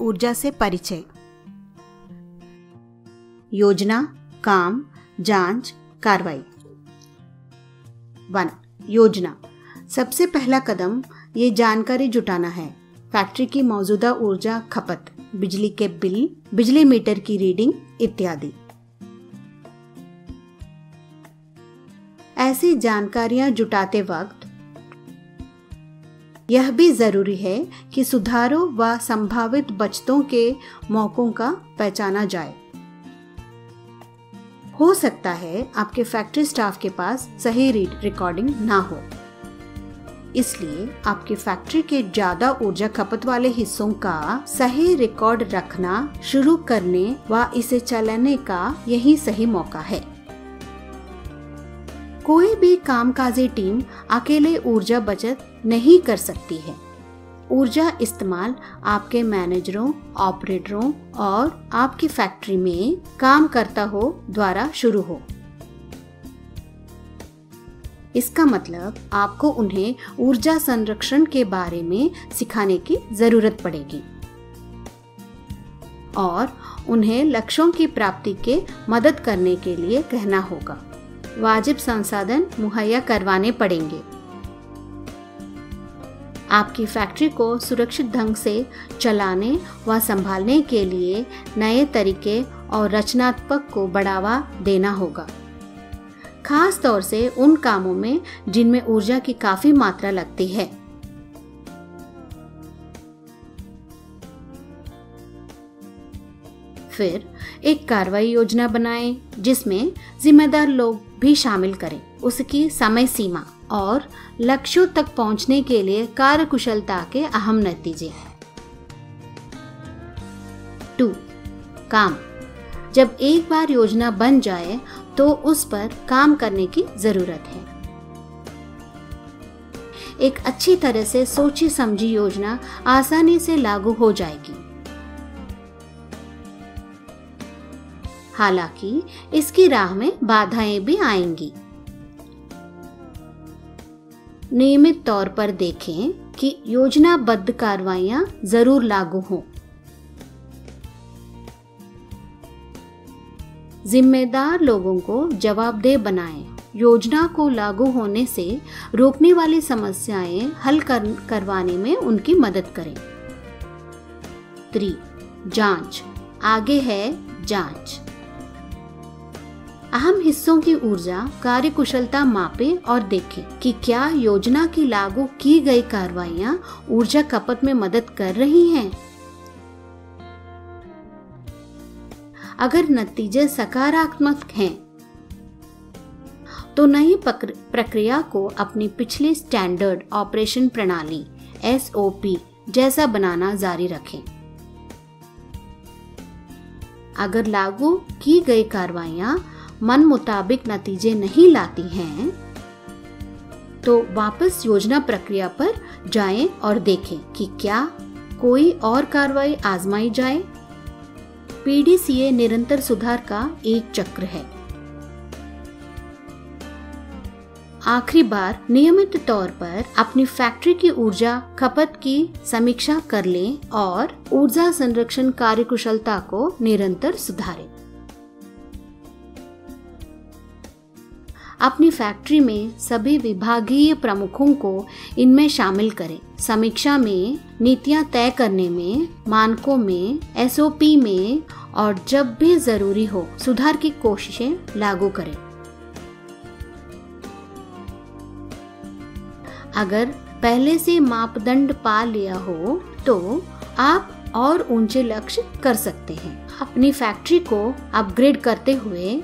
ऊर्जा से परिचय। योजना, काम, जाँच, कार्रवाई। वन, योजना। सबसे पहला कदम, ये जानकारी जुटाना है। फैक्ट्री की मौजूदा ऊर्जा खपत, बिजली के बिल, बिजली मीटर की रीडिंग इत्यादि। ऐसी जानकारियाँ जुटाते वक्त यह भी ज़रूरी है कि सुधारों व संभावित बचतों के मौकों का पहचाना जाए। हो सकता है आपके फैक्ट्री स्टाफ के पास सही रीड रिकॉर्डिंग ना हो। इसलिए आपकी फैक्ट्री के ज़्यादा ऊर्जा खपत वाले हिस्सों का सही रिकॉर्ड रखना शुरू करने व इसे चलाने का यही सही मौका है। कोई भी कामकाजी टीम अकेले ऊर्जा बचत नहीं कर सकती है। ऊर्जा इस्तेमाल आपके मैनेजरों, ऑपरेटरों और आपकी फैक्ट्री में काम करता हो द्वारा शुरू हो। इसका मतलब आपको उन्हें ऊर्जा संरक्षण के बारे में सिखाने की ज़रूरत पड़ेगी और उन्हें लक्ष्यों की प्राप्ति के मदद करने के लिए कहना होगा। वाजिब संसाधन मुहैया करवाने पड़ेंगे। आपकी फैक्ट्री को सुरक्षित ढंग से चलाने व संभालने के लिए नए तरीके और रचनात्मक को बढ़ावा देना होगा। खास तौर से उन कामों में जिनमें ऊर्जा की काफ़ी मात्रा लगती है। फिर एक कार्रवाई योजना बनाएँ जिसमें जिम्मेदार लोग भी शामिल करें। उसकी समय सीमा और लक्ष्यों तक पहुँचने के लिए कार्यकुशलता के अहम नतीजे हैं। टू, काम। जब एक बार योजना बन जाए तो उस पर काम करने की ज़रूरत है। एक अच्छी तरह से सोची समझी योजना आसानी से लागू हो जाएगी। हालाँकि, इसकी राह में बाधाएँ भी आएँगी। नियमित तौर पर देखें कि योजनाबद्ध कार्रवाइयाँ ज़रूर लागू हों। जिम्मेदार लोगों को जवाबदेह बनाएँ। योजना को लागू होने से रोकने वाली समस्याएँ हल कर, करवाने में उनकी मदद करें। त्री जाँच। आगे है जाँच। अहम हिस्सों की ऊर्जा, कार्यकुशलता मापे और देखें कि क्या योजना की लागू की गई कार्रवाइयाँ ऊर्जा खपत में मदद कर रही हैं। अगर नतीजे सकारात्मक हैं तो नई प्रक्रिया को अपनी पिछली स्टैंडर्ड ऑपरेशन प्रणाली एसओपी जैसा बनाना जारी रखें। अगर लागू की गई कार्रवाइयाँ मन मुताबिक नतीजे नहीं लाती हैं तो वापस योजना प्रक्रिया पर जाएँ और देखें कि क्या कोई और कार्रवाई आजमाई जाए। पीडीसीए निरंतर सुधार का एक चक्र है। आखिरी बार नियमित तौर पर अपनी फैक्ट्री की ऊर्जा खपत की समीक्षा कर लें और ऊर्जा संरक्षण कार्यकुशलता को निरंतर सुधारें। अपनी फैक्ट्री में सभी विभागीय प्रमुखों को इनमें शामिल करें। समीक्षा में, नीतियाँ तय करने में, मानकों में एसओपी में और जब भी ज़रूरी हो, सुधार की कोशिशें लागू करें। अगर पहले से मापदंड पा लिया हो तो आप और ऊँचे लक्ष्य कर सकते हैं। अपनी फैक्ट्री को अपग्रेड करते हुए